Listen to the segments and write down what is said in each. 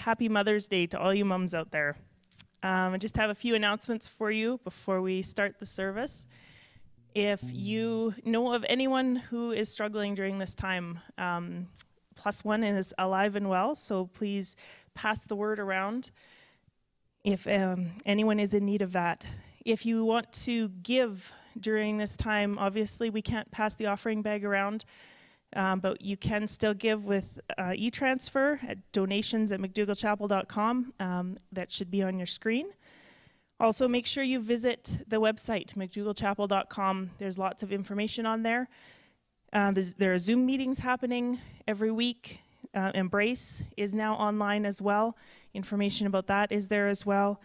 happy Mother's Day to all you mums out there. Um, I just have a few announcements for you before we start the service. If you know of anyone who is struggling during this time, um, Plus One is alive and well, so please pass the word around if um, anyone is in need of that. If you want to give during this time, obviously we can't pass the offering bag around. Um, but you can still give with uh, e-transfer at donations at mcdougalchapel.com. Um, that should be on your screen. Also, make sure you visit the website, mcdougalchapel.com. There's lots of information on there. Uh, there are Zoom meetings happening every week. Uh, Embrace is now online as well. Information about that is there as well.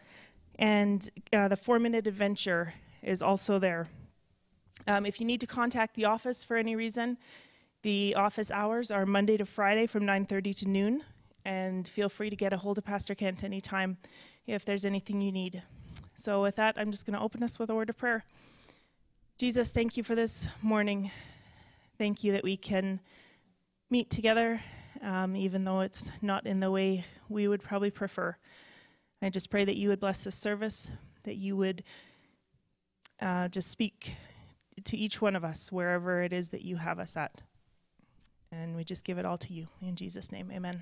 And uh, the four minute adventure is also there. Um, if you need to contact the office for any reason, the office hours are Monday to Friday from 9:30 to noon, and feel free to get a hold of Pastor Kent anytime if there's anything you need. So with that, I'm just going to open us with a word of prayer. Jesus, thank you for this morning. Thank you that we can meet together, um, even though it's not in the way we would probably prefer. I just pray that you would bless this service, that you would uh, just speak to each one of us wherever it is that you have us at. And we just give it all to you. In Jesus' name, amen.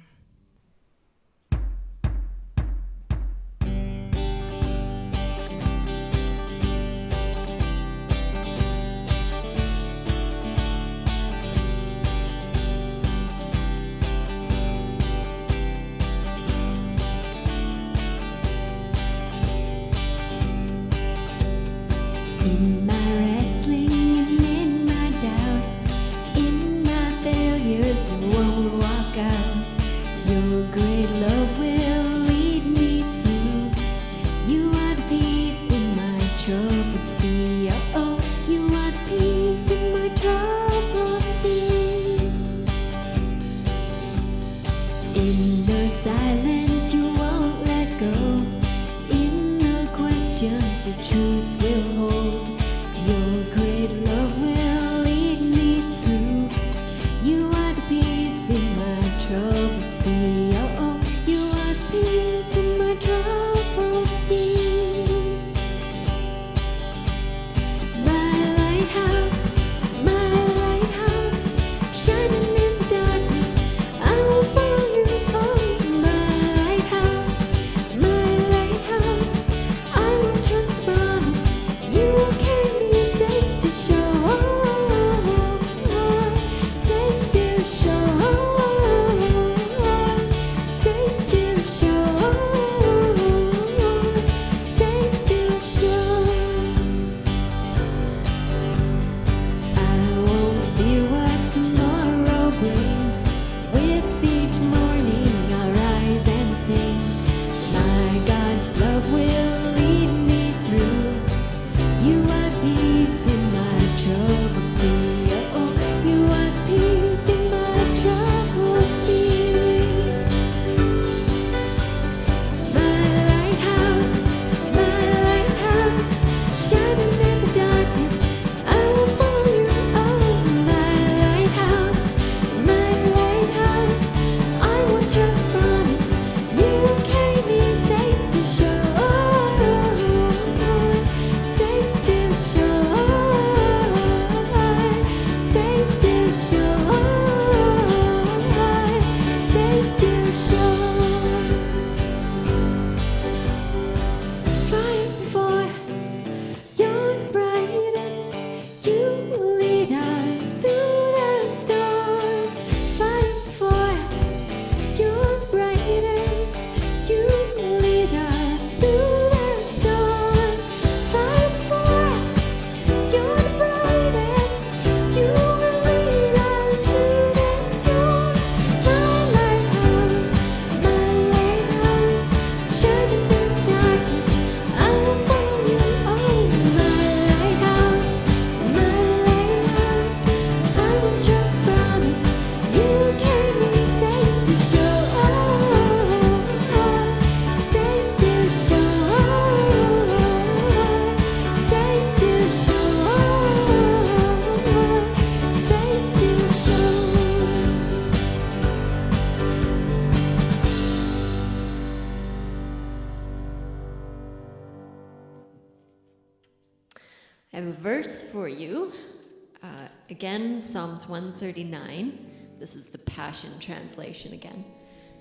139. This is the Passion Translation again.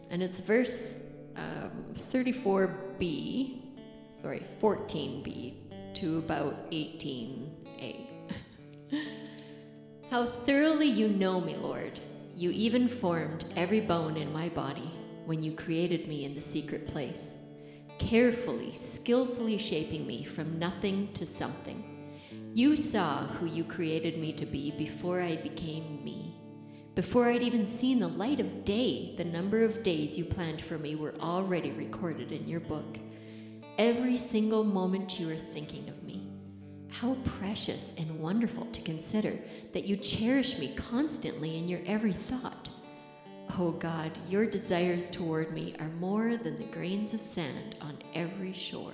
And it's verse um, 34b, sorry, 14b to about 18a. How thoroughly you know me, Lord. You even formed every bone in my body when you created me in the secret place, carefully, skillfully shaping me from nothing to something. You saw who you created me to be before I became me. Before I'd even seen the light of day, the number of days you planned for me were already recorded in your book. Every single moment you were thinking of me. How precious and wonderful to consider that you cherish me constantly in your every thought. Oh God, your desires toward me are more than the grains of sand on every shore.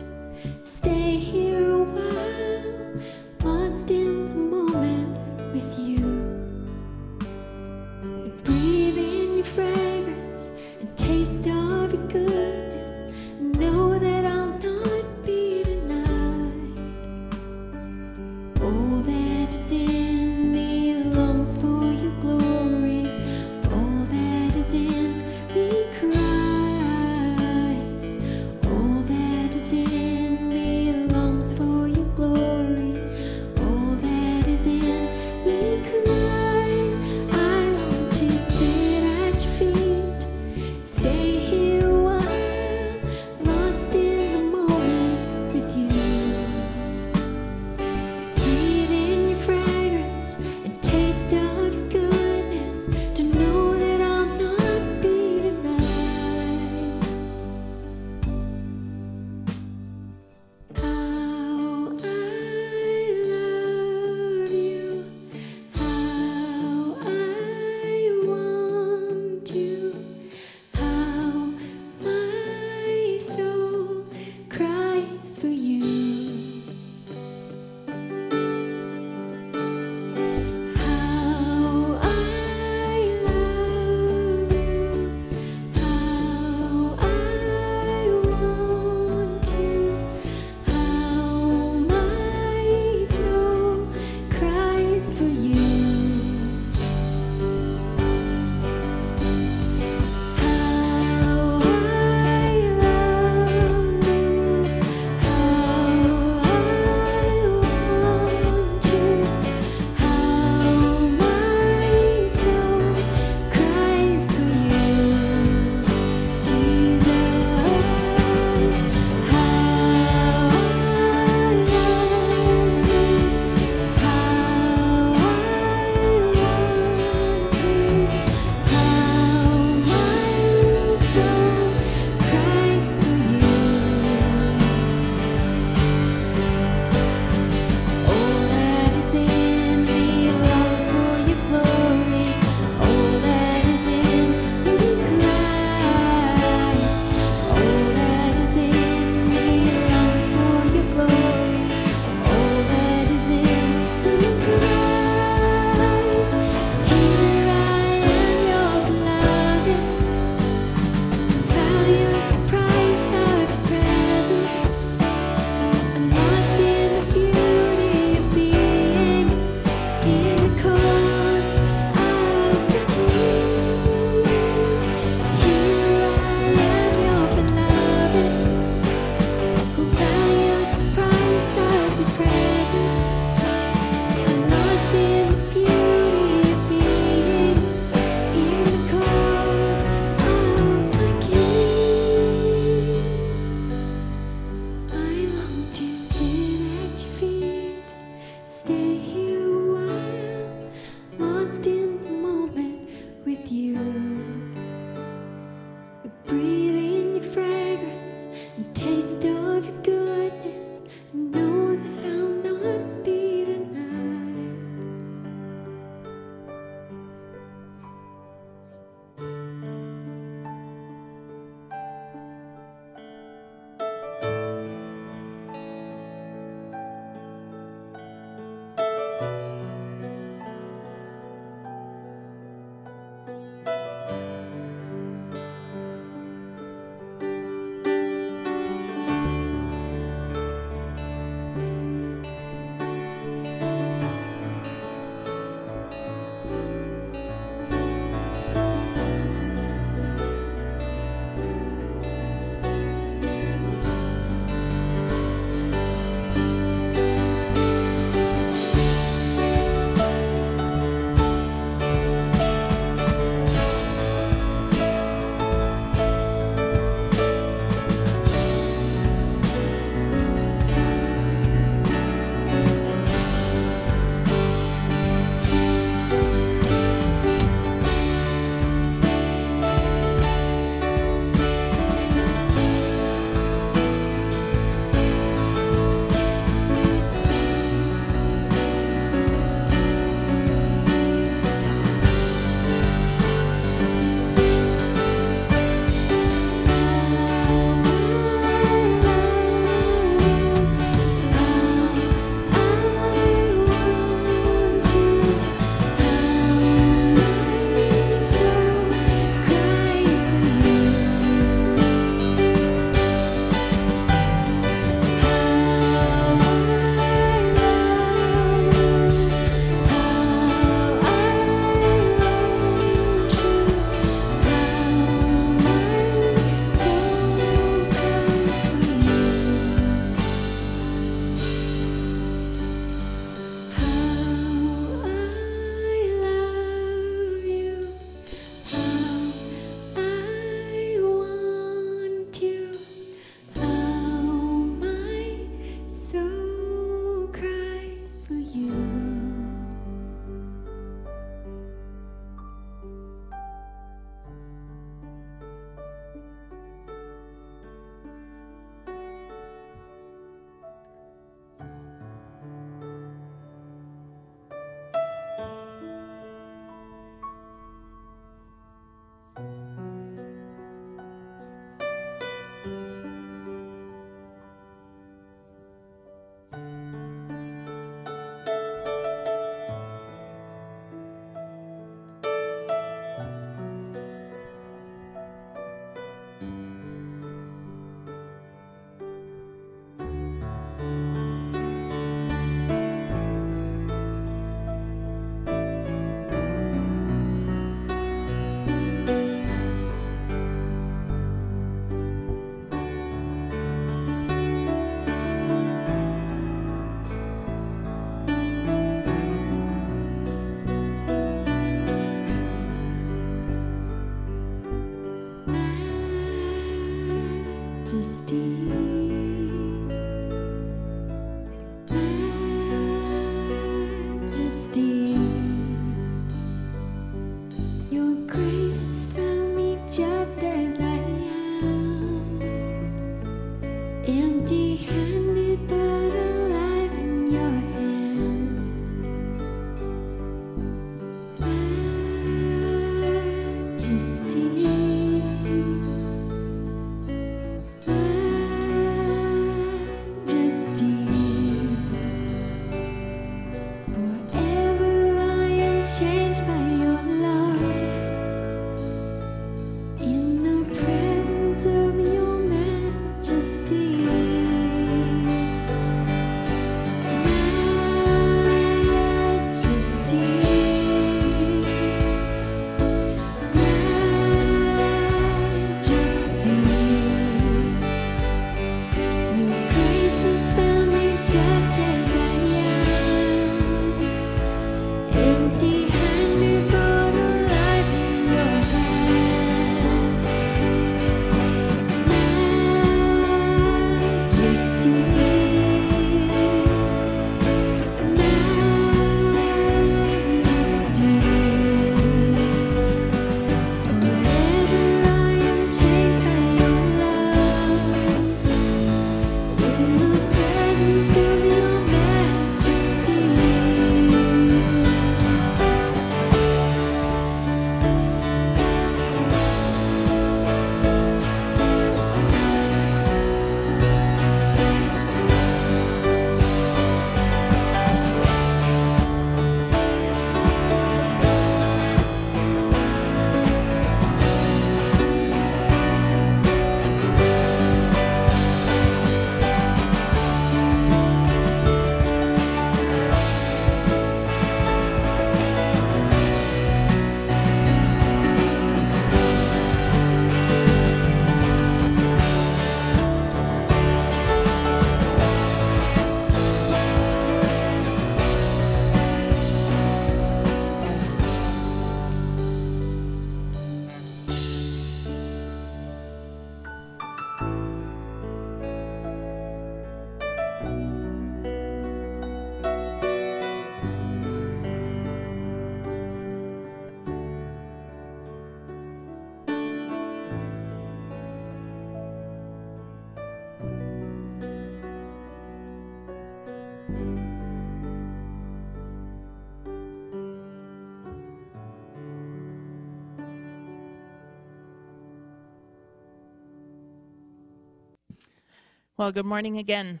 Well, good morning again,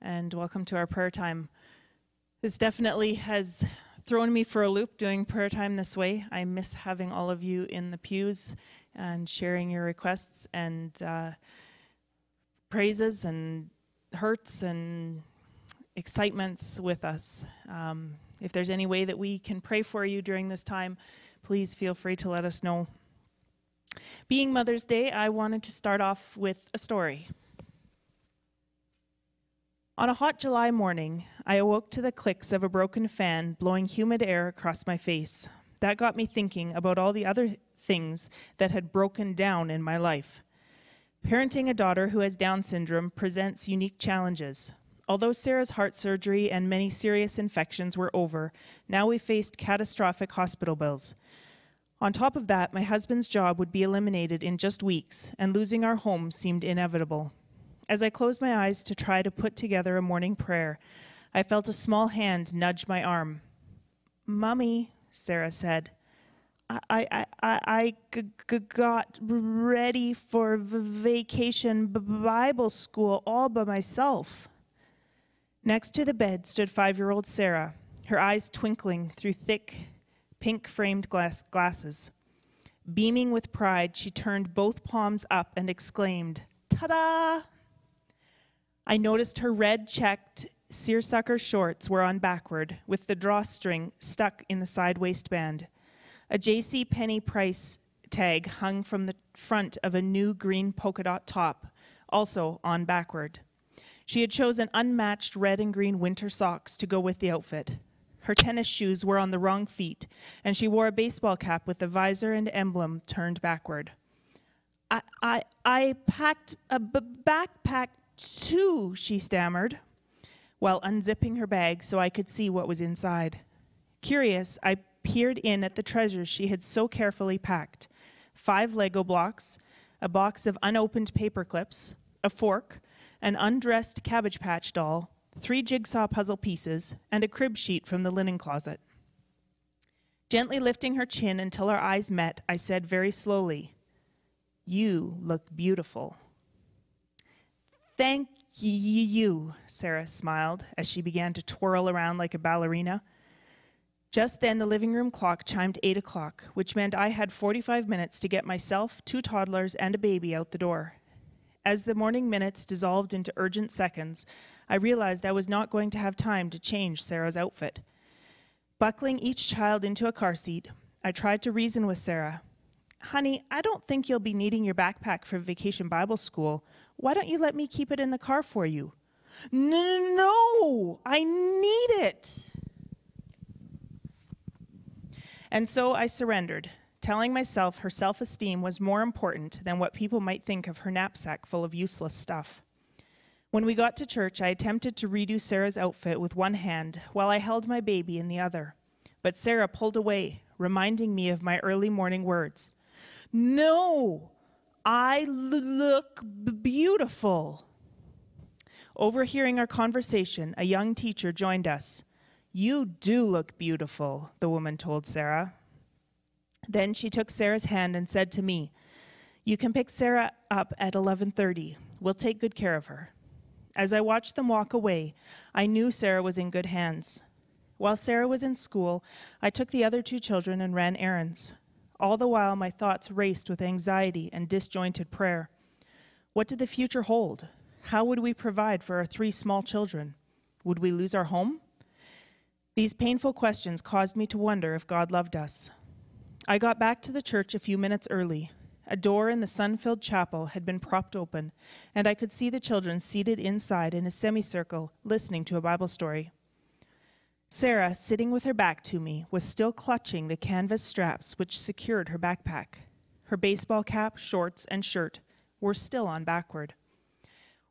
and welcome to our prayer time. This definitely has thrown me for a loop doing prayer time this way. I miss having all of you in the pews and sharing your requests and uh, praises and hurts and excitements with us. Um, if there's any way that we can pray for you during this time, please feel free to let us know. Being Mother's Day, I wanted to start off with a story. On a hot July morning, I awoke to the clicks of a broken fan blowing humid air across my face. That got me thinking about all the other things that had broken down in my life. Parenting a daughter who has Down syndrome presents unique challenges. Although Sarah's heart surgery and many serious infections were over, now we faced catastrophic hospital bills. On top of that, my husband's job would be eliminated in just weeks, and losing our home seemed inevitable. As I closed my eyes to try to put together a morning prayer, I felt a small hand nudge my arm. Mummy, Sarah said, I, I, I, I g- g- got ready for v- vacation b- Bible school all by myself. Next to the bed stood five year old Sarah, her eyes twinkling through thick, pink framed glass glasses. Beaming with pride, she turned both palms up and exclaimed, Ta da! I noticed her red checked seersucker shorts were on backward, with the drawstring stuck in the side waistband. A J.C. Penney price tag hung from the front of a new green polka dot top, also on backward. She had chosen unmatched red and green winter socks to go with the outfit. Her tennis shoes were on the wrong feet, and she wore a baseball cap with the visor and emblem turned backward. I, I, I packed a b- backpack too, she stammered, while unzipping her bag so I could see what was inside. Curious, I peered in at the treasures she had so carefully packed five Lego blocks, a box of unopened paper clips, a fork, an undressed Cabbage Patch doll, three jigsaw puzzle pieces, and a crib sheet from the linen closet. Gently lifting her chin until our eyes met, I said very slowly, You look beautiful. Thank you, Sarah smiled as she began to twirl around like a ballerina. Just then, the living room clock chimed 8 o'clock, which meant I had 45 minutes to get myself, two toddlers, and a baby out the door. As the morning minutes dissolved into urgent seconds, I realized I was not going to have time to change Sarah's outfit. Buckling each child into a car seat, I tried to reason with Sarah. Honey, I don't think you'll be needing your backpack for vacation Bible school. Why don't you let me keep it in the car for you? No, no, I need it. And so I surrendered, telling myself her self esteem was more important than what people might think of her knapsack full of useless stuff. When we got to church, I attempted to redo Sarah's outfit with one hand while I held my baby in the other. But Sarah pulled away, reminding me of my early morning words No, I look beautiful. Overhearing our conversation, a young teacher joined us. You do look beautiful, the woman told Sarah. Then she took Sarah's hand and said to me, "You can pick Sarah up at 11:30. We'll take good care of her." As I watched them walk away, I knew Sarah was in good hands. While Sarah was in school, I took the other two children and ran errands. All the while, my thoughts raced with anxiety and disjointed prayer. What did the future hold? How would we provide for our three small children? Would we lose our home? These painful questions caused me to wonder if God loved us. I got back to the church a few minutes early. A door in the sun filled chapel had been propped open, and I could see the children seated inside in a semicircle listening to a Bible story. Sarah, sitting with her back to me, was still clutching the canvas straps which secured her backpack. Her baseball cap, shorts, and shirt were still on backward.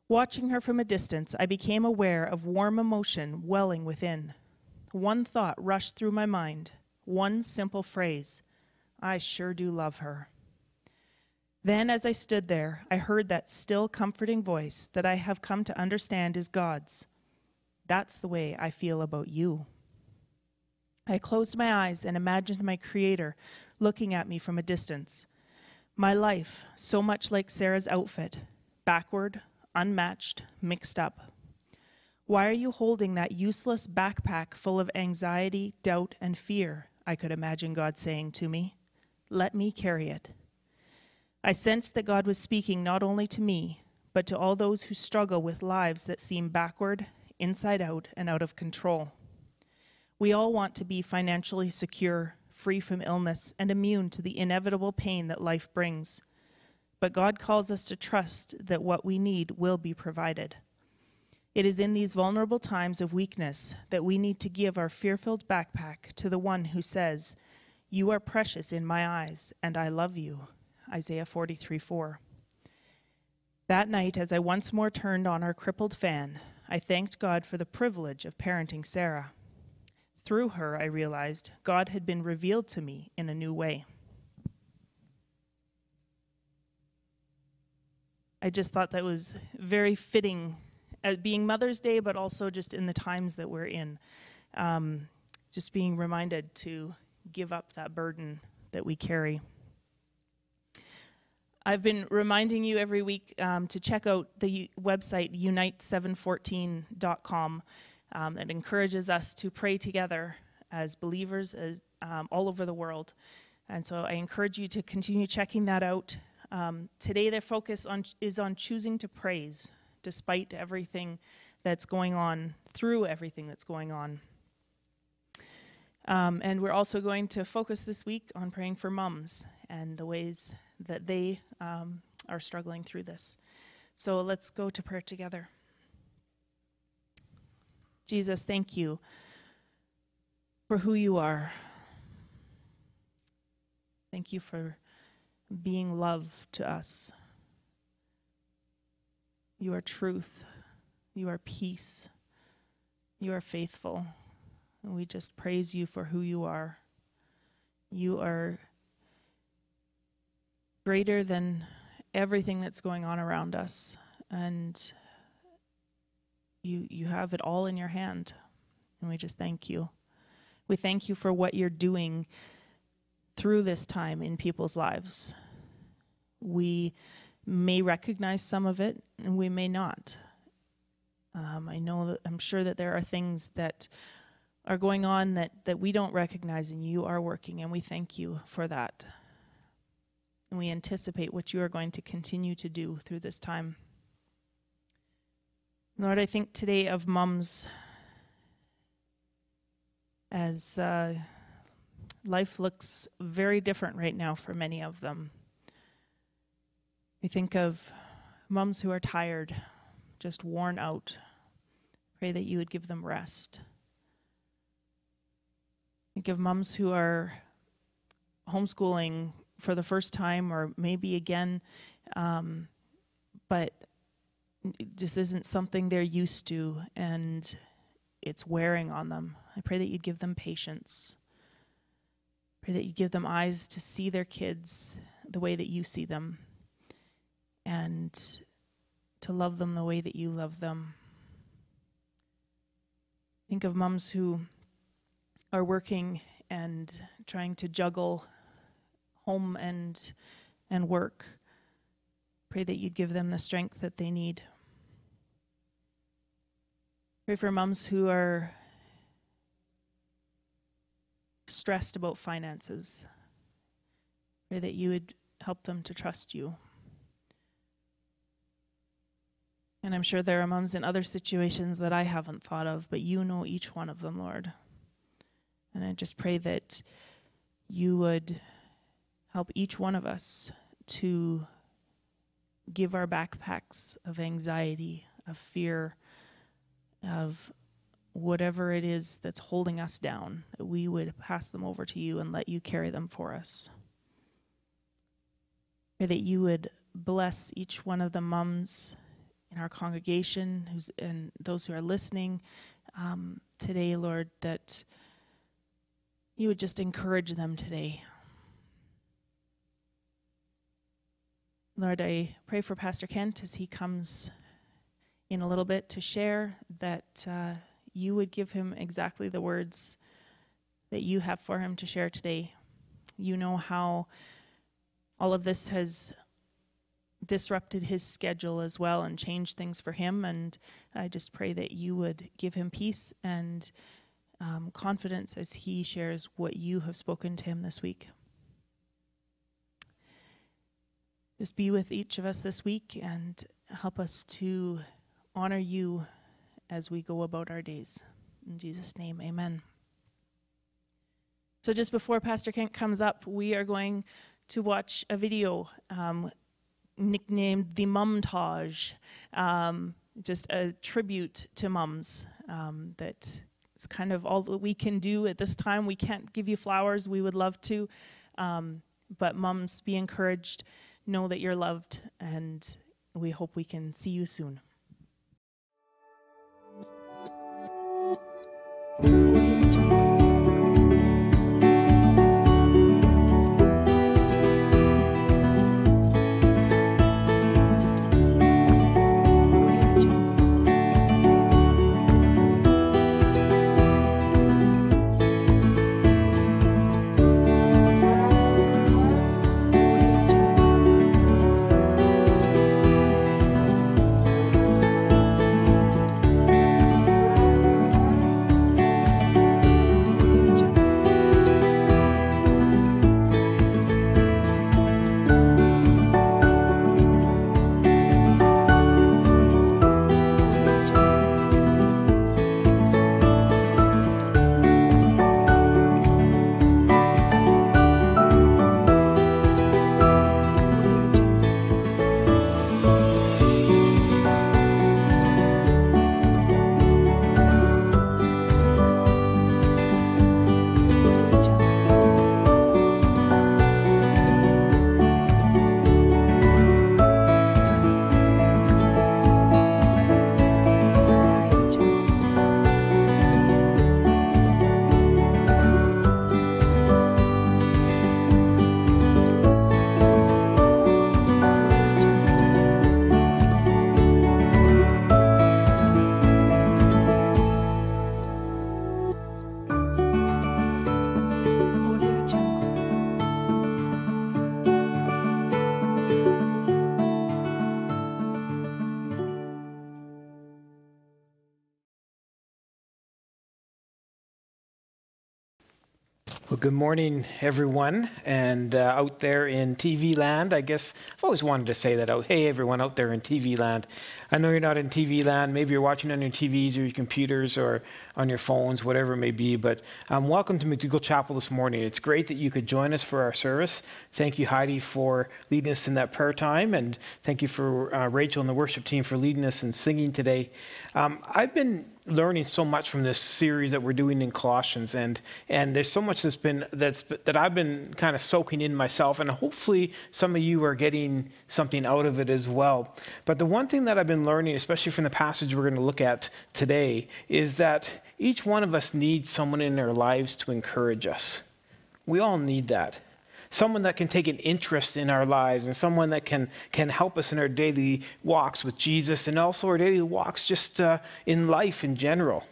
Watching her from a distance, I became aware of warm emotion welling within. One thought rushed through my mind, one simple phrase I sure do love her. Then, as I stood there, I heard that still comforting voice that I have come to understand is God's. That's the way I feel about you. I closed my eyes and imagined my Creator looking at me from a distance. My life, so much like Sarah's outfit, backward, unmatched, mixed up. Why are you holding that useless backpack full of anxiety, doubt, and fear? I could imagine God saying to me. Let me carry it. I sensed that God was speaking not only to me, but to all those who struggle with lives that seem backward, inside out, and out of control. We all want to be financially secure, free from illness, and immune to the inevitable pain that life brings. But God calls us to trust that what we need will be provided. It is in these vulnerable times of weakness that we need to give our fear filled backpack to the one who says, You are precious in my eyes, and I love you. Isaiah 43 4. That night, as I once more turned on our crippled fan, I thanked God for the privilege of parenting Sarah. Through her, I realized God had been revealed to me in a new way. I just thought that was very fitting as being Mother's Day, but also just in the times that we're in. Um, just being reminded to give up that burden that we carry. I've been reminding you every week um, to check out the website unite714.com. Um, it encourages us to pray together as believers as, um, all over the world. And so I encourage you to continue checking that out. Um, today, their focus on, is on choosing to praise despite everything that's going on, through everything that's going on. Um, and we're also going to focus this week on praying for mums and the ways that they um, are struggling through this. So let's go to prayer together. Jesus, thank you for who you are. Thank you for being love to us. You are truth. You are peace. You are faithful. And we just praise you for who you are. You are greater than everything that's going on around us. And you, you have it all in your hand. And we just thank you. We thank you for what you're doing through this time in people's lives. We may recognize some of it and we may not. Um, I know that I'm sure that there are things that are going on that, that we don't recognize and you are working, and we thank you for that. And we anticipate what you are going to continue to do through this time. Lord, I think today of mums as uh, life looks very different right now for many of them. We think of moms who are tired, just worn out. Pray that you would give them rest. Think of moms who are homeschooling for the first time or maybe again, um, but this isn't something they're used to and it's wearing on them. I pray that you'd give them patience. Pray that you give them eyes to see their kids the way that you see them and to love them the way that you love them. Think of moms who are working and trying to juggle home and and work. Pray that you'd give them the strength that they need. Pray for moms who are stressed about finances. Pray that you would help them to trust you. And I'm sure there are moms in other situations that I haven't thought of, but you know each one of them, Lord. And I just pray that you would help each one of us to give our backpacks of anxiety, of fear, of whatever it is that's holding us down, that we would pass them over to you and let you carry them for us. Pray that you would bless each one of the mums in our congregation who's and those who are listening um, today, Lord, that you would just encourage them today. Lord, I pray for Pastor Kent as he comes in a little bit to share that uh, you would give him exactly the words that you have for him to share today. You know how all of this has disrupted his schedule as well and changed things for him. And I just pray that you would give him peace and um, confidence as he shares what you have spoken to him this week. Just be with each of us this week and help us to honor you as we go about our days. In Jesus' name, amen. So, just before Pastor Kent comes up, we are going to watch a video um, nicknamed the Mumtage, um, just a tribute to mums um, that it's kind of all that we can do at this time. We can't give you flowers, we would love to, um, but mums, be encouraged, know that you're loved, and we hope we can see you soon. Good morning, everyone. And uh, out there in TV land, I guess I've always wanted to say that out. Hey, everyone out there in TV land. I know you're not in TV land. Maybe you're watching on your TVs or your computers or on your phones, whatever it may be. But um, welcome to McDougal Chapel this morning. It's great that you could join us for our service. Thank you, Heidi, for leading us in that prayer time. And thank you for uh, Rachel and the worship team for leading us in singing today. Um, I've been learning so much from this series that we're doing in Colossians, and and there's so much that's been that's that I've been kind of soaking in myself, and hopefully some of you are getting something out of it as well. But the one thing that I've been learning, especially from the passage we're going to look at today, is that each one of us needs someone in our lives to encourage us. We all need that someone that can take an interest in our lives and someone that can, can help us in our daily walks with Jesus and also our daily walks just uh, in life in general.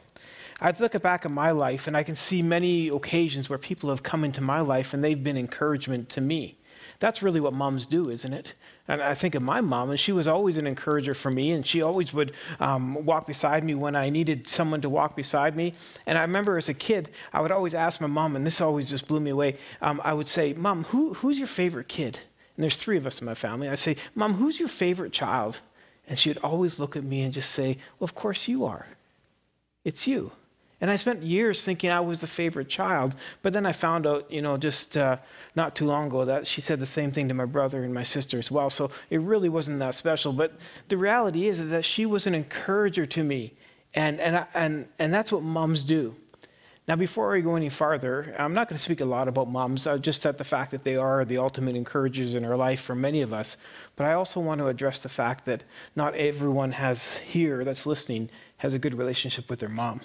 I look back at my life and I can see many occasions where people have come into my life and they've been encouragement to me. That's really what moms do, isn't it? And I think of my mom, and she was always an encourager for me, and she always would um, walk beside me when I needed someone to walk beside me. And I remember as a kid, I would always ask my mom, and this always just blew me away. Um, I would say, Mom, who, who's your favorite kid? And there's three of us in my family. I'd say, Mom, who's your favorite child? And she would always look at me and just say, Well, of course you are. It's you. And I spent years thinking I was the favorite child, but then I found out, you know, just uh, not too long ago that she said the same thing to my brother and my sister as well. So it really wasn't that special. But the reality is, is that she was an encourager to me, and and and and that's what moms do. Now, before I go any farther, I'm not going to speak a lot about moms, uh, just at the fact that they are the ultimate encouragers in our life for many of us. But I also want to address the fact that not everyone has here that's listening has a good relationship with their mom.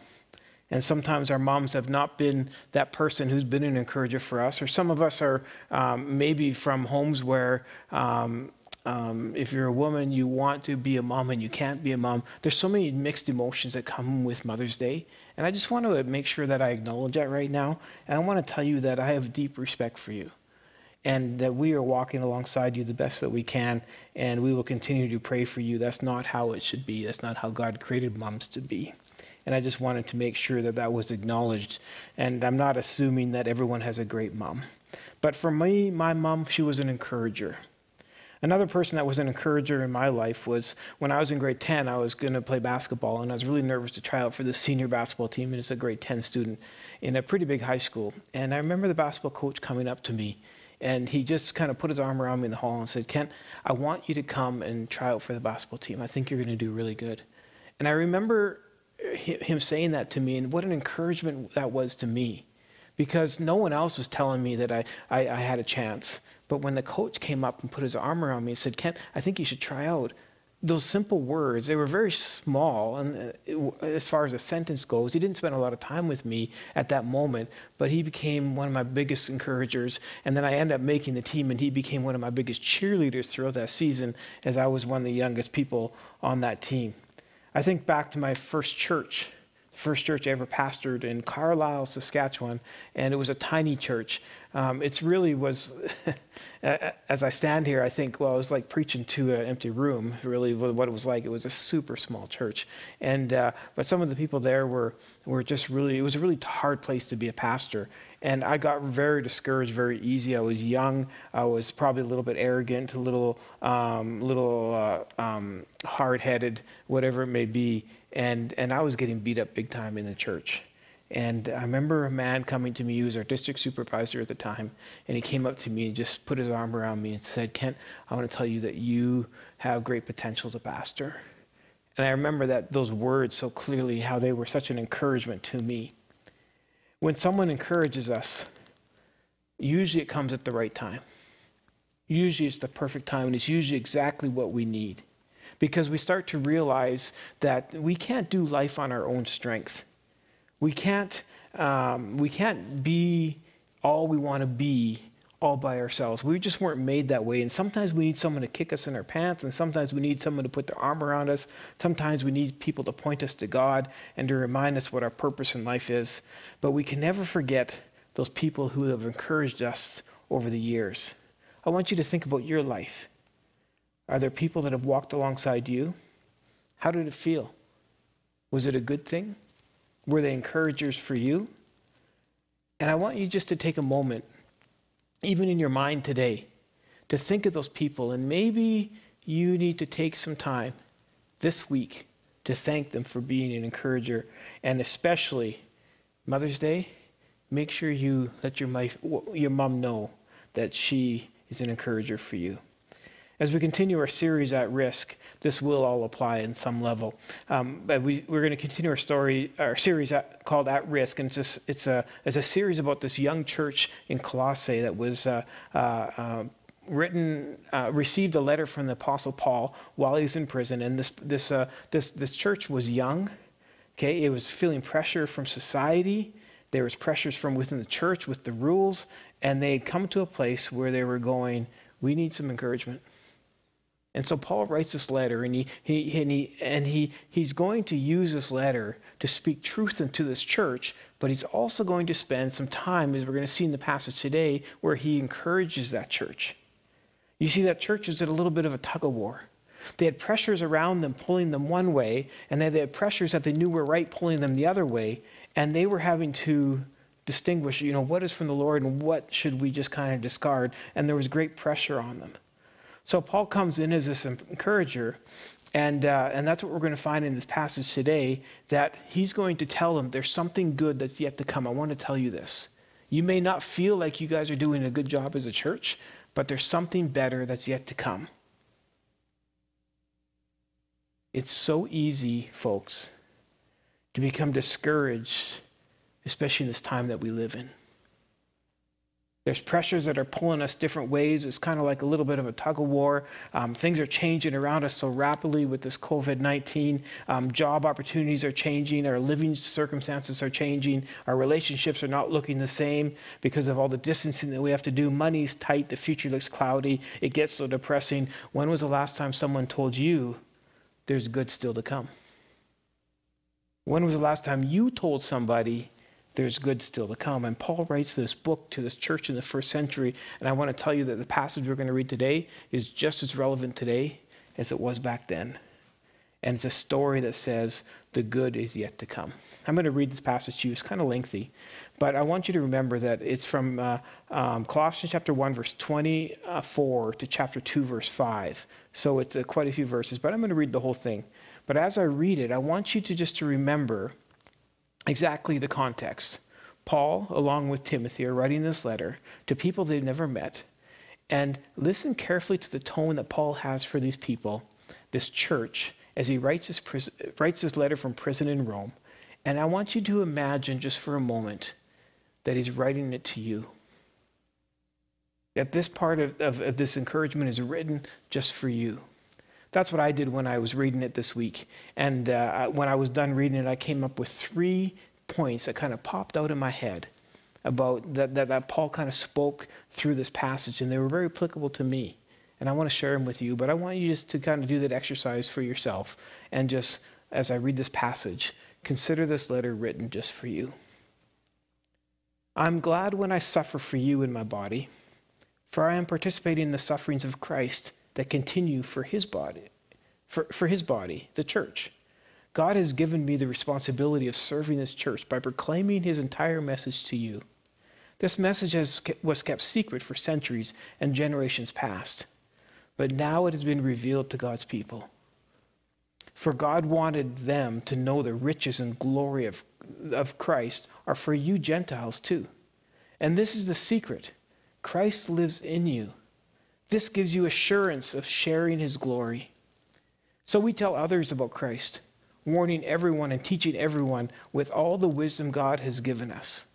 And sometimes our moms have not been that person who's been an encourager for us. Or some of us are um, maybe from homes where um, um, if you're a woman, you want to be a mom and you can't be a mom. There's so many mixed emotions that come with Mother's Day. And I just want to make sure that I acknowledge that right now. And I want to tell you that I have deep respect for you. and that we are walking alongside you the best that we can, and we will continue to pray for you. That's not how it should be. That's not how God created moms to be. And I just wanted to make sure that that was acknowledged. And I'm not assuming that everyone has a great mom. But for me, my mom, she was an encourager. Another person that was an encourager in my life was when I was in grade 10, I was going to play basketball, and I was really nervous to try out for the senior basketball team, and it's a grade 10 student in a pretty big high school. And I remember the basketball coach coming up to me, and he just kind of put his arm around me in the hall and said, Kent, I want you to come and try out for the basketball team. I think you're going to do really good. And I remember him saying that to me, and what an encouragement that was to me because no one else was telling me that I, I, I, had a chance. But when the coach came up and put his arm around me and said, Kent, I think you should try out, those simple words, they were very small. And uh, as far as a sentence goes, he didn't spend a lot of time with me at that moment, but he became one of my biggest encouragers. And then I ended up making the team, and he became one of my biggest cheerleaders throughout that season as I was one of the youngest people on that team. I think back to my first church the first church I ever pastored in Carlyle, Saskatchewan, and it was a tiny church. Um, it really was, as I stand here, I think, well, it was like preaching to an empty room, really, what it was like. It was a super small church. And, uh, but some of the people there were, were just really, it was a really hard place to be a pastor. And I got very discouraged very easy. I was young. I was probably a little bit arrogant, a little, um, little uh, um, hard-headed, whatever it may be and, and I was getting beat up big time in the church. And I remember a man coming to me, he was our district supervisor at the time, and he came up to me and just put his arm around me and said, Kent, I want to tell you that you have great potential as a pastor. And I remember that those words so clearly, how they were such an encouragement to me. When someone encourages us, usually it comes at the right time. Usually it's the perfect time, and it's usually exactly what we need because we start to realize that we can't do life on our own strength. We can't, um, we can't be all we want to be all by ourselves. We just weren't made that way. And sometimes we need someone to kick us in our pants, and sometimes we need someone to put their arm around us. Sometimes we need people to point us to God and to remind us what our purpose in life is. But we can never forget those people who have encouraged us over the years. I want you to think about your life. Are there people that have walked alongside you? How did it feel? Was it a good thing? Were they encouragers for you? And I want you just to take a moment, even in your mind today, to think of those people. And maybe you need to take some time this week to thank them for being an encourager. And especially Mother's Day, make sure you let your, wife, your mom know that she is an encourager for you. As we continue our series at risk, this will all apply in some level. Um, but we, are going to continue our story, our series at, called At Risk, and it's, just, it's, a, it's a series about this young church in Colossae that was uh, uh, uh, written, uh, received a letter from the Apostle Paul while he was in prison, and this, this, uh, this, this church was young. Okay, it was feeling pressure from society. There was pressures from within the church with the rules, and they had come to a place where they were going, "We need some encouragement." And so Paul writes this letter, and, he, he, and, he, and he, he's going to use this letter to speak truth into this church, but he's also going to spend some time, as we're going to see in the passage today, where he encourages that church. You see, that church is at a little bit of a tug of war. They had pressures around them pulling them one way, and then they had pressures that they knew were right pulling them the other way, and they were having to distinguish, you know, what is from the Lord and what should we just kind of discard, and there was great pressure on them. So Paul comes in as this encourager, and, uh, and that's what we're going to find in this passage today that he's going to tell them there's something good that's yet to come. I want to tell you this. You may not feel like you guys are doing a good job as a church, but there's something better that's yet to come. It's so easy, folks, to become discouraged, especially in this time that we live in. There's pressures that are pulling us different ways. It's kind of like a little bit of a tug of war. Um, things are changing around us so rapidly with this COVID 19. Um, job opportunities are changing. Our living circumstances are changing. Our relationships are not looking the same because of all the distancing that we have to do. Money's tight. The future looks cloudy. It gets so depressing. When was the last time someone told you there's good still to come? When was the last time you told somebody there's good still to come. And Paul writes this book to this church in the first century. And I want to tell you that the passage we're going to read today is just as relevant today as it was back then. And it's a story that says the good is yet to come. I'm going to read this passage to you. It's kind of lengthy, but I want you to remember that it's from uh, um, Colossians chapter 1, verse 24 to chapter 2, verse 5. So it's uh, quite a few verses, but I'm going to read the whole thing. But as I read it, I want you to just to remember exactly the context. Paul, along with Timothy, are writing this letter to people they've never met. And listen carefully to the tone that Paul has for these people, this church, as he writes this, writes this letter from prison in Rome. And I want you to imagine just for a moment that he's writing it to you. That this part of, of, of this encouragement is written just for you. That's what I did when I was reading it this week. And uh, when I was done reading it, I came up with three points that kind of popped out in my head about that, that, that Paul kind of spoke through this passage, and they were very applicable to me. And I want to share them with you, but I want you just to kind of do that exercise for yourself and just, as I read this passage, consider this letter written just for you. I'm glad when I suffer for you in my body, for I am participating in the sufferings of Christ that continue for his body, for, for his body, the church. God has given me the responsibility of serving this church by proclaiming his entire message to you. This message has, was kept secret for centuries and generations past, but now it has been revealed to God's people. For God wanted them to know the riches and glory of, of Christ are for you Gentiles too. And this is the secret Christ lives in you. This gives you assurance of sharing his glory. So we tell others about Christ, warning everyone and teaching everyone with all the wisdom God has given us.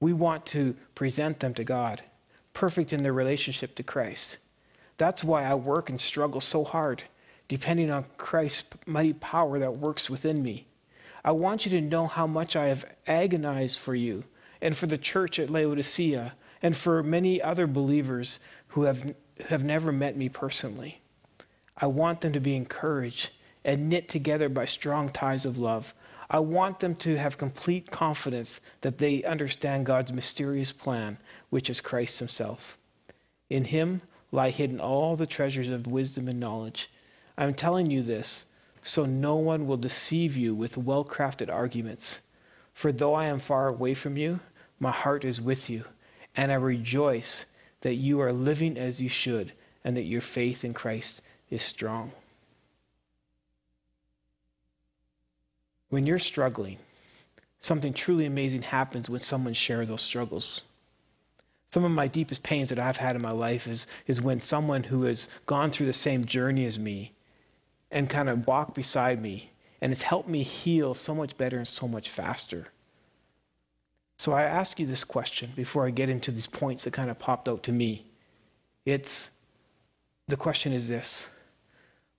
We want to present them to God, perfect in their relationship to Christ. That's why I work and struggle so hard depending on Christ's mighty power that works within me. I want you to know how much I have agonized for you and for the church at Laodicea and for many other believers who have, have never met me personally. I want them to be encouraged and knit together by strong ties of love. I want them to have complete confidence that they understand God's mysterious plan, which is Christ Himself. In Him lie hidden all the treasures of wisdom and knowledge. I'm telling you this so no one will deceive you with well crafted arguments. For though I am far away from you, my heart is with you, and I rejoice that you are living as you should and that your faith in Christ is strong. When you're struggling, something truly amazing happens when someone shares those struggles. Some of my deepest pains that I've had in my life is, is when someone who has gone through the same journey as me and kind of walked beside me. And has helped me heal so much better and so much faster. So I ask you this question before I get into these points that kind of popped out to me. It's the question is this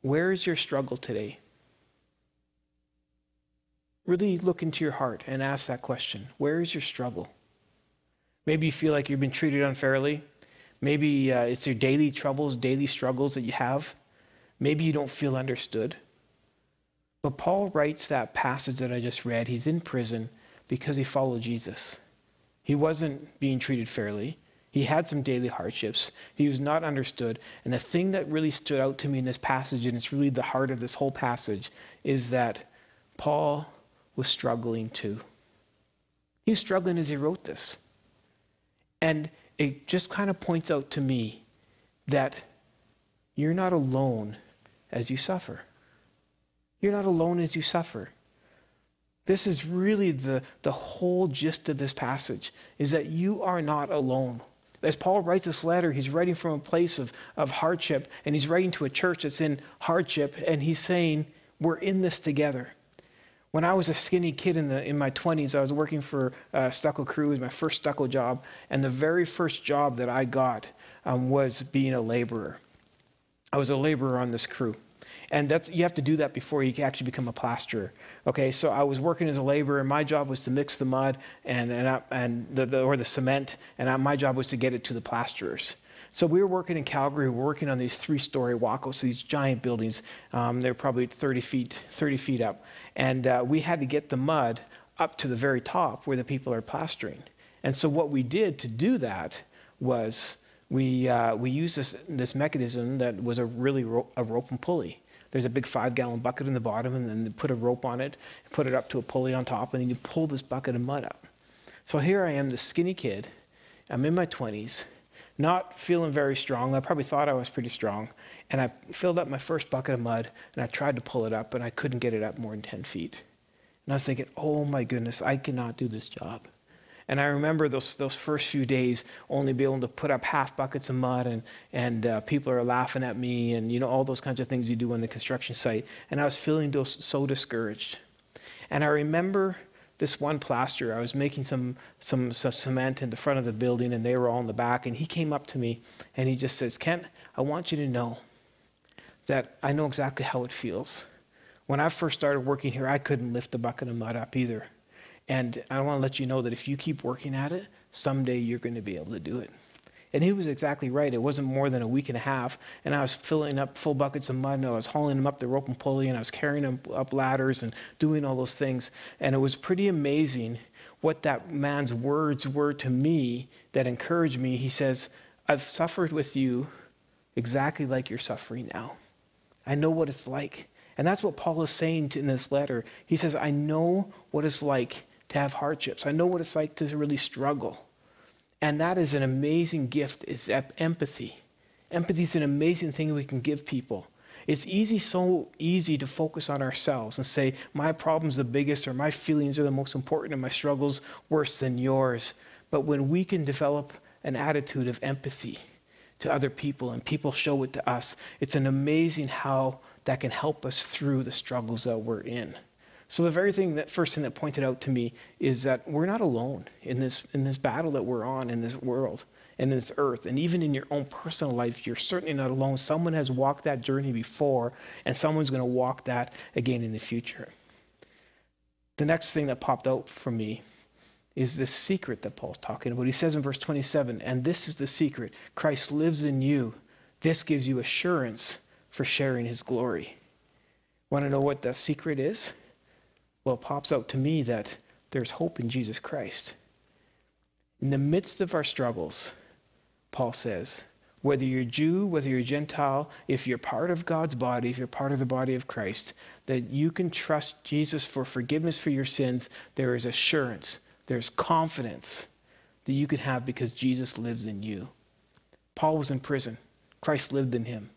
Where is your struggle today? Really look into your heart and ask that question Where is your struggle? Maybe you feel like you've been treated unfairly. Maybe uh, it's your daily troubles, daily struggles that you have. Maybe you don't feel understood. But Paul writes that passage that I just read. He's in prison because he followed Jesus. He wasn't being treated fairly. He had some daily hardships. He was not understood. And the thing that really stood out to me in this passage, and it's really the heart of this whole passage, is that Paul was struggling too. He was struggling as he wrote this. And it just kind of points out to me that you're not alone as you suffer. You're not alone as you suffer. This is really the, the whole gist of this passage, is that you are not alone. As Paul writes this letter, he's writing from a place of, of hardship, and he's writing to a church that's in hardship, and he's saying, We're in this together. When I was a skinny kid in, the, in my 20s, I was working for uh, Stucco Crew. It was my first stucco job. And the very first job that I got um, was being a laborer. I was a laborer on this crew. And that's, you have to do that before you actually become a plasterer. Okay, so I was working as a laborer, and my job was to mix the mud and, and, I, and the, the, or the cement, and I, my job was to get it to the plasterers. So we were working in Calgary. We were working on these three-story wacos, these giant buildings. Um, they're probably 30 feet, 30 feet up, and uh, we had to get the mud up to the very top where the people are plastering. And so what we did to do that was we, uh, we used this, this mechanism that was a really ro- a rope and pulley. There's a big five gallon bucket in the bottom, and then put a rope on it, put it up to a pulley on top, and then you pull this bucket of mud up. So here I am, this skinny kid. I'm in my 20s, not feeling very strong. I probably thought I was pretty strong. And I filled up my first bucket of mud, and I tried to pull it up, and I couldn't get it up more than 10 feet. And I was thinking, oh my goodness, I cannot do this job. And I remember those, those first few days only being able to put up half buckets of mud and, and uh, people are laughing at me and, you know, all those kinds of things you do on the construction site. And I was feeling so discouraged. And I remember this one plaster, I was making some, some, some cement in the front of the building and they were all in the back. And he came up to me and he just says, Kent, I want you to know that I know exactly how it feels. When I first started working here, I couldn't lift a bucket of mud up either. And I want to let you know that if you keep working at it, someday you're going to be able to do it. And he was exactly right. It wasn't more than a week and a half. And I was filling up full buckets of mud and I was hauling them up the rope and pulley and I was carrying them up ladders and doing all those things. And it was pretty amazing what that man's words were to me that encouraged me. He says, I've suffered with you exactly like you're suffering now. I know what it's like. And that's what Paul is saying in this letter. He says, I know what it's like to have hardships. I know what it's like to really struggle. And that is an amazing gift. It's empathy. Empathy is an amazing thing we can give people. It's easy, so easy to focus on ourselves and say, my problem's the biggest, or my feelings are the most important, and my struggles worse than yours. But when we can develop an attitude of empathy to other people and people show it to us, it's an amazing how that can help us through the struggles that we're in. So the very thing that first thing that pointed out to me is that we're not alone in this in this battle that we're on in this world and this earth. And even in your own personal life, you're certainly not alone. Someone has walked that journey before, and someone's going to walk that again in the future. The next thing that popped out for me is this secret that Paul's talking about. He says in verse 27, and this is the secret Christ lives in you. This gives you assurance for sharing his glory. Want to know what the secret is? Well, it pops out to me that there's hope in Jesus Christ. In the midst of our struggles, Paul says, whether you're Jew, whether you're Gentile, if you're part of God's body, if you're part of the body of Christ, that you can trust Jesus for forgiveness for your sins, there is assurance, there's confidence that you can have because Jesus lives in you. Paul was in prison, Christ lived in him.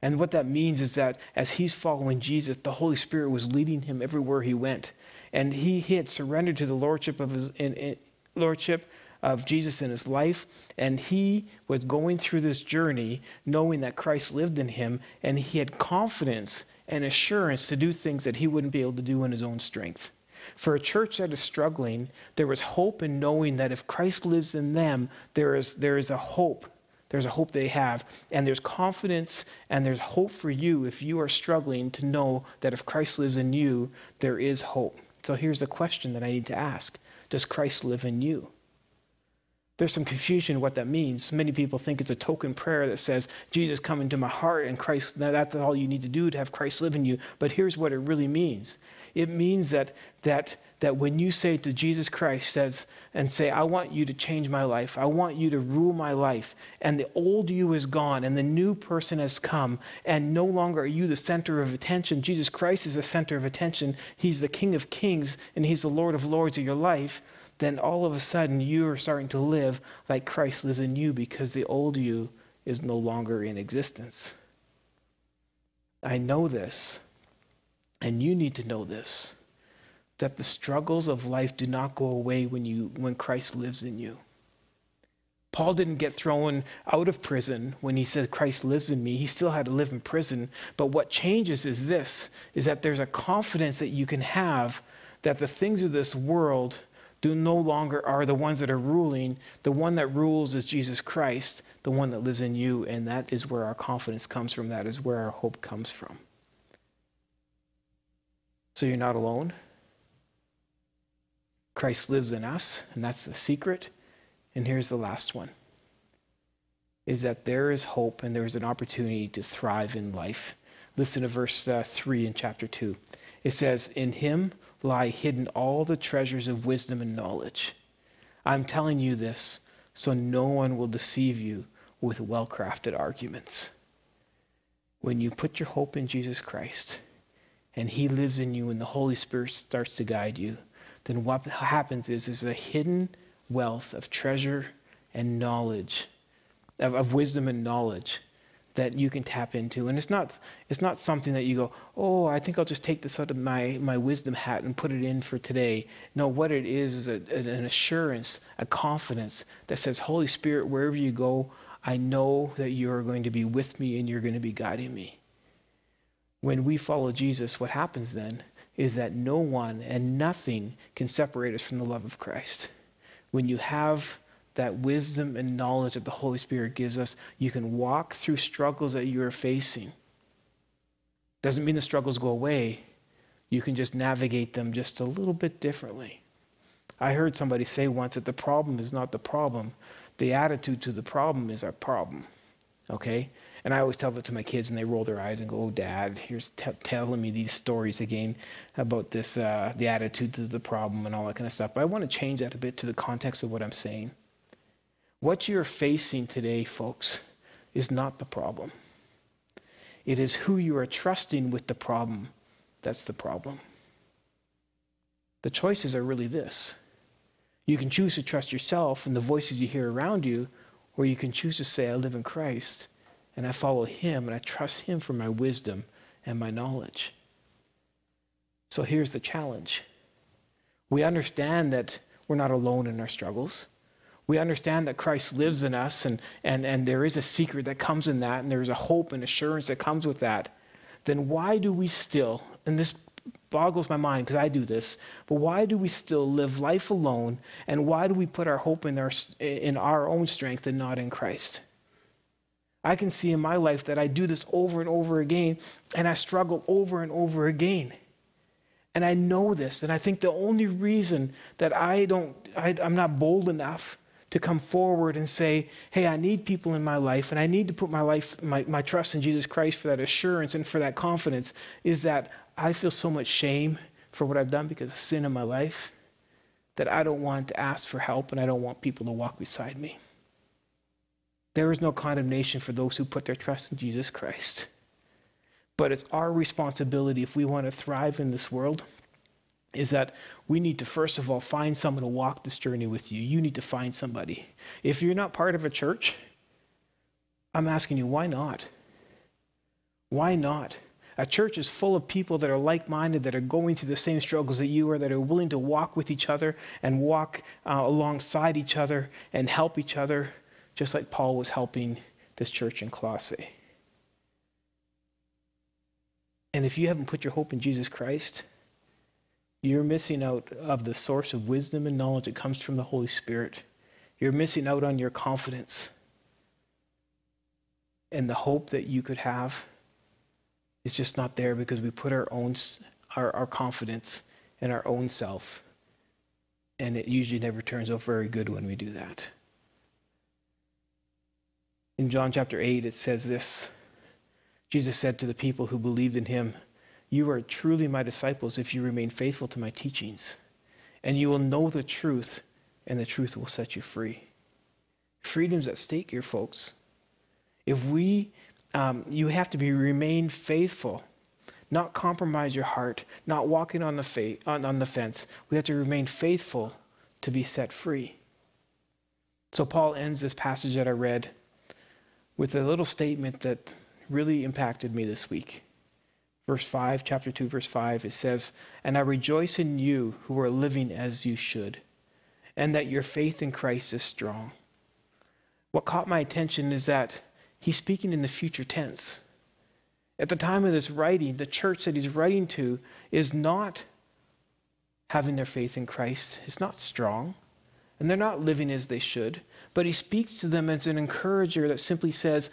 And what that means is that as he's following Jesus, the Holy Spirit was leading him everywhere he went. And he, he had surrendered to the lordship of his in, in, lordship of Jesus in his life, and he was going through this journey knowing that Christ lived in him, and he had confidence and assurance to do things that he wouldn't be able to do in his own strength. For a church that is struggling, there was hope in knowing that if Christ lives in them, there is, there is a hope there's a hope they have. And there's confidence and there's hope for you if you are struggling to know that if Christ lives in you, there is hope. So here's the question that I need to ask Does Christ live in you? There's some confusion what that means. Many people think it's a token prayer that says, Jesus, come into my heart, and Christ, that's all you need to do to have Christ live in you. But here's what it really means it means that, that, that when you say to Jesus Christ says, and say, I want you to change my life, I want you to rule my life, and the old you is gone, and the new person has come, and no longer are you the center of attention. Jesus Christ is the center of attention. He's the King of kings, and He's the Lord of lords of your life. Then all of a sudden you are starting to live like Christ lives in you because the old you is no longer in existence. I know this and you need to know this that the struggles of life do not go away when, you, when Christ lives in you. Paul didn't get thrown out of prison when he said Christ lives in me. He still had to live in prison. But what changes is this is that there's a confidence that you can have that the things of this world do no longer are the ones that are ruling. The one that rules is Jesus Christ, the one that lives in you, and that is where our confidence comes from. That is where our hope comes from. So you're not alone. Christ lives in us, and that's the secret. And here's the last one is that there is hope and there is an opportunity to thrive in life. Listen to verse uh, 3 in chapter 2. It says, In him lie hidden all the treasures of wisdom and knowledge. I'm telling you this so no one will deceive you with well crafted arguments. When you put your hope in Jesus Christ and he lives in you and the Holy Spirit starts to guide you, then what happens is there's a hidden wealth of treasure and knowledge, of, of wisdom and knowledge that you can tap into. And it's not, it's not something that you go, oh, I think I'll just take this out of my, my wisdom hat and put it in for today. No, what it is is a, an assurance, a confidence that says, Holy Spirit, wherever you go, I know that you're going to be with me and you're going to be guiding me. When we follow Jesus, what happens then is that no one and nothing can separate us from the love of Christ. When you have that wisdom and knowledge that the Holy Spirit gives us, you can walk through struggles that you are facing. Doesn't mean the struggles go away. You can just navigate them just a little bit differently. I heard somebody say once that the problem is not the problem, the attitude to the problem is our problem. Okay? And I always tell that to my kids, and they roll their eyes and go, "Oh, Dad, here's t- telling me these stories again about this, uh, the attitude to the problem and all that kind of stuff." But I want to change that a bit to the context of what I'm saying. What you're facing today, folks, is not the problem. It is who you are trusting with the problem that's the problem. The choices are really this. You can choose to trust yourself and the voices you hear around you, or you can choose to say, I live in Christ and I follow Him and I trust Him for my wisdom and my knowledge. So here's the challenge we understand that we're not alone in our struggles we understand that Christ lives in us and, and, and there is a secret that comes in that and there's a hope and assurance that comes with that, then why do we still, and this boggles my mind because I do this, but why do we still live life alone and why do we put our hope in our, in our own strength and not in Christ? I can see in my life that I do this over and over again and I struggle over and over again. And I know this, and I think the only reason that I don't, I, I'm not bold enough to come forward and say, hey, I need people in my life and I need to put my life, my, my trust in Jesus Christ for that assurance and for that confidence, is that I feel so much shame for what I've done because of sin in my life that I don't want to ask for help and I don't want people to walk beside me. There is no condemnation for those who put their trust in Jesus Christ. But it's our responsibility if we want to thrive in this world is that we need to first of all find someone to walk this journey with you. You need to find somebody. If you're not part of a church, I'm asking you, why not? Why not? A church is full of people that are like minded, that are going through the same struggles that you are, that are willing to walk with each other and walk uh, alongside each other and help each other, just like Paul was helping this church in Colossae. And if you haven't put your hope in Jesus Christ, you're missing out of the source of wisdom and knowledge that comes from the Holy Spirit. You're missing out on your confidence. And the hope that you could have is just not there because we put our own our, our confidence in our own self. And it usually never turns out very good when we do that. In John chapter 8, it says this Jesus said to the people who believed in him, you are truly my disciples if you remain faithful to my teachings. And you will know the truth, and the truth will set you free. Freedom's at stake here, folks. If we, um, you have to be remain faithful, not compromise your heart, not walking on the, fa- on, on the fence. We have to remain faithful to be set free. So Paul ends this passage that I read with a little statement that really impacted me this week verse 5, chapter 2, verse 5, it says, And I rejoice in you who are living as you should, and that your faith in Christ is strong. What caught my attention is that he's speaking in the future tense. At the time of this writing, the church that he's writing to is not having their faith in Christ, it's not strong, and they're not living as they should. But he speaks to them as an encourager that simply says,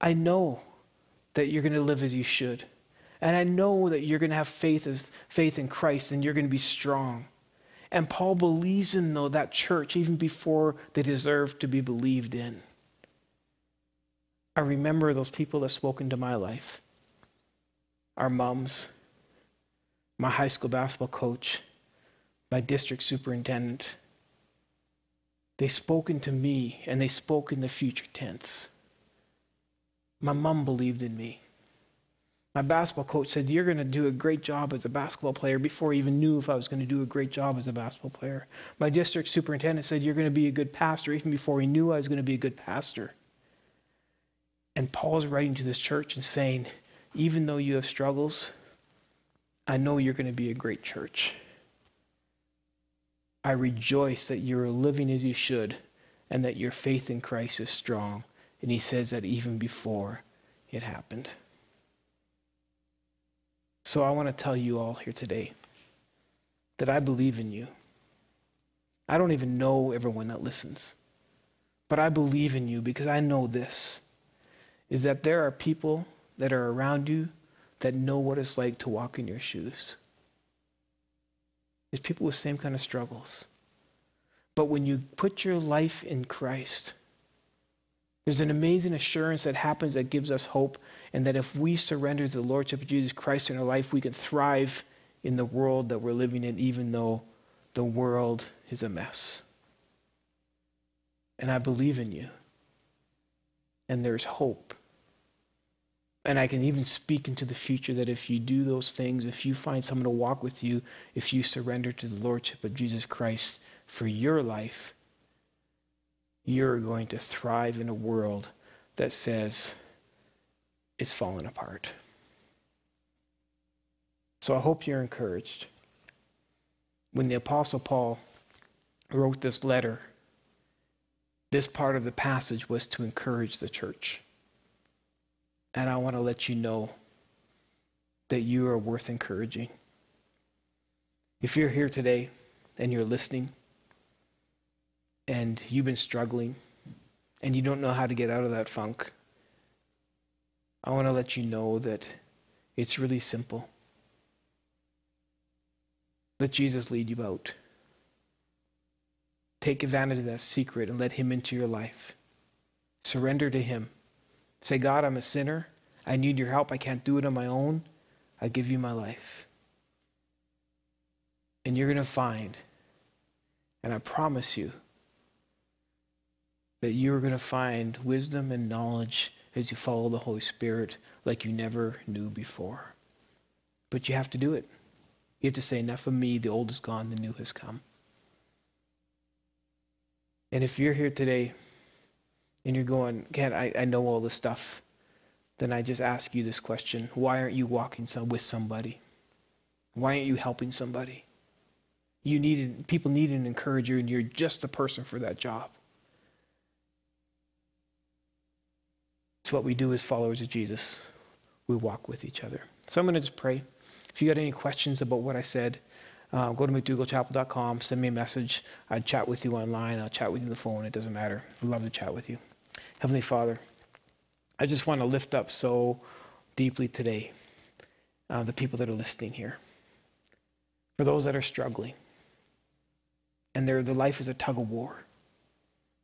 I know that you're going to live as you should. And I know that you're going to have faith as faith in Christ and you're going to be strong. And Paul believes in though that church even before they deserve to be believed in. I remember those people that spoke into my life. Our moms, my high school basketball coach, my district superintendent. They spoke into me and they spoke in the future tense. My mom believed in me. My basketball coach said, You're going to do a great job as a basketball player before I even knew if I was going to do a great job as a basketball player. My district superintendent said, You're going to be a good pastor even before he knew I was going to be a good pastor. And Paul is writing to this church and saying, Even though you have struggles, I know you're going to be a great church. I rejoice that you're living as you should and that your faith in Christ is strong. And he says that even before it happened. So I want to tell you all here today that I believe in you. I don't even know everyone that listens, but I believe in you because I know this is that there are people that are around you that know what it's like to walk in your shoes. There's people with same kind of struggles. But when you put your life in Christ, there's an amazing assurance that happens that gives us hope, and that if we surrender to the Lordship of Jesus Christ in our life, we can thrive in the world that we're living in, even though the world is a mess. And I believe in you. And there's hope. And I can even speak into the future that if you do those things, if you find someone to walk with you, if you surrender to the Lordship of Jesus Christ for your life, you're going to thrive in a world that says it's falling apart. So I hope you're encouraged. When the Apostle Paul wrote this letter, this part of the passage was to encourage the church. And I want to let you know that you are worth encouraging. If you're here today and you're listening, and you've been struggling and you don't know how to get out of that funk, I want to let you know that it's really simple. Let Jesus lead you out. Take advantage of that secret and let Him into your life. Surrender to Him. Say, God, I'm a sinner. I need your help. I can't do it on my own. I give you my life. And you're going to find, and I promise you, that you're going to find wisdom and knowledge as you follow the Holy Spirit like you never knew before. But you have to do it. You have to say, Enough of me, the old is gone, the new has come. And if you're here today and you're going, "Ken, I, I know all this stuff, then I just ask you this question Why aren't you walking some, with somebody? Why aren't you helping somebody? You need people need an encourager, and you're just the person for that job. It's what we do as followers of Jesus. We walk with each other. So I'm going to just pray. If you got any questions about what I said, uh, go to mcdougalchapel.com, send me a message. I'd chat with you online. I'll chat with you on the phone. It doesn't matter. I'd love to chat with you. Heavenly Father, I just want to lift up so deeply today uh, the people that are listening here. For those that are struggling, and their, their life is a tug of war.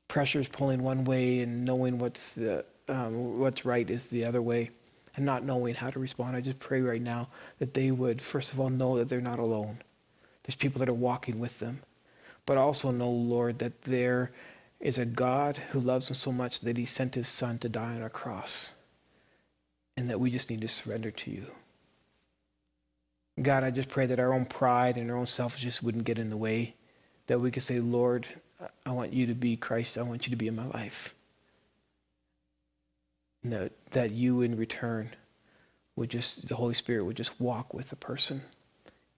Pressure is pulling one way, and knowing what's uh, um, what's right is the other way and not knowing how to respond. I just pray right now that they would, first of all, know that they're not alone. There's people that are walking with them. But also know, Lord, that there is a God who loves us so much that he sent his son to die on a cross. And that we just need to surrender to you. God, I just pray that our own pride and our own selfishness wouldn't get in the way. That we could say, Lord, I want you to be Christ. I want you to be in my life that, that you in return would just, the Holy Spirit would just walk with the person,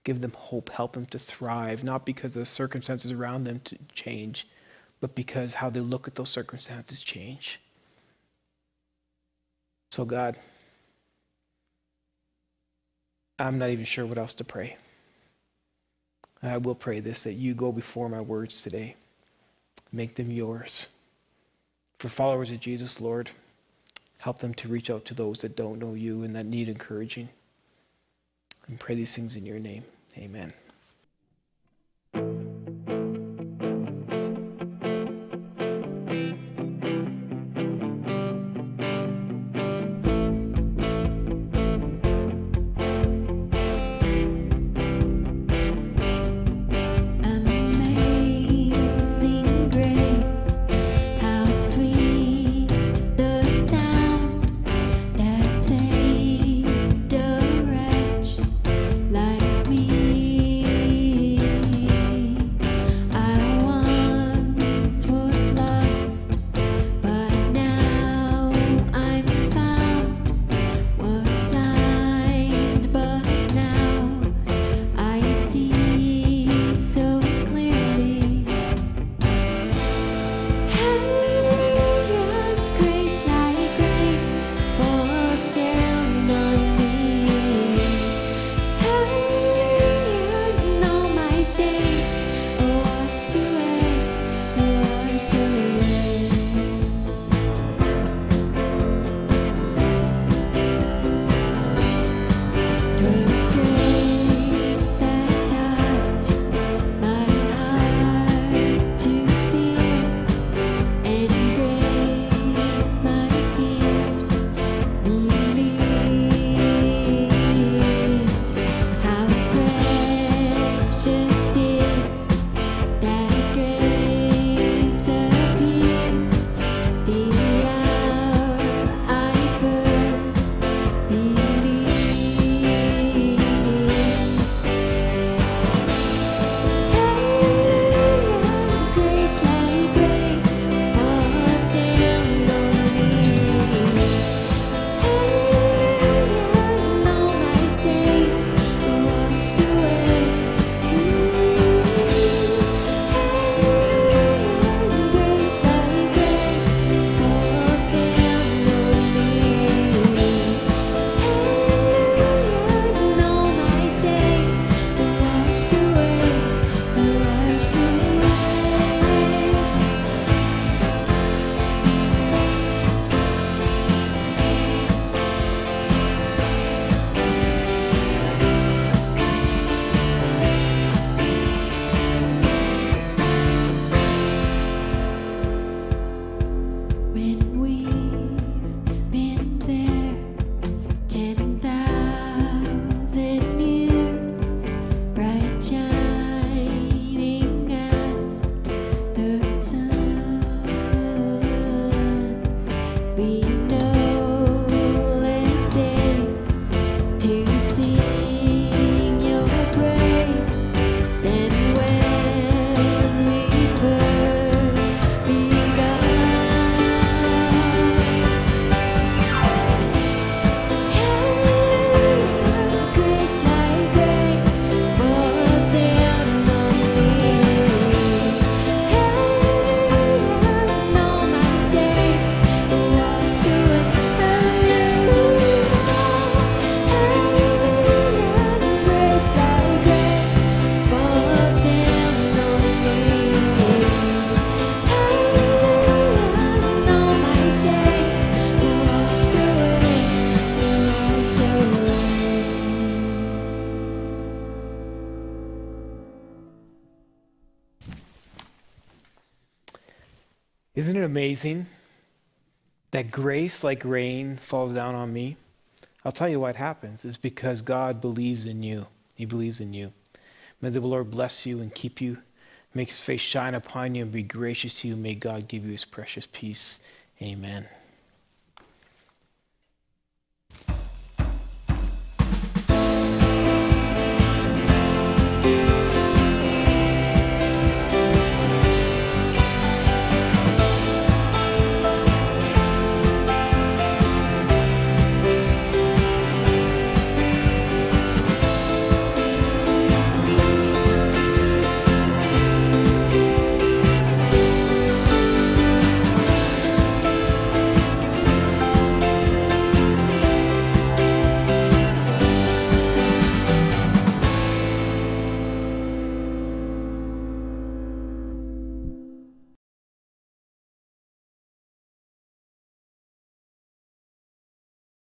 give them hope, help them to thrive, not because the circumstances around them to change, but because how they look at those circumstances change. So, God, I'm not even sure what else to pray. I will pray this that you go before my words today, make them yours. For followers of Jesus, Lord, Help them to reach out to those that don't know you and that need encouraging. And pray these things in your name. Amen. Amazing that grace like rain falls down on me? I'll tell you what happens. It's because God believes in you. He believes in you. May the Lord bless you and keep you, make his face shine upon you and be gracious to you. May God give you his precious peace. Amen.